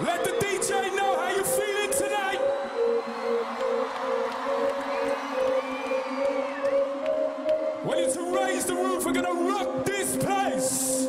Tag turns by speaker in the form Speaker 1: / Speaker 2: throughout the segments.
Speaker 1: Let the DJ know how you're feeling tonight. Want you to raise the roof. We're gonna rock this place.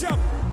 Speaker 1: jump.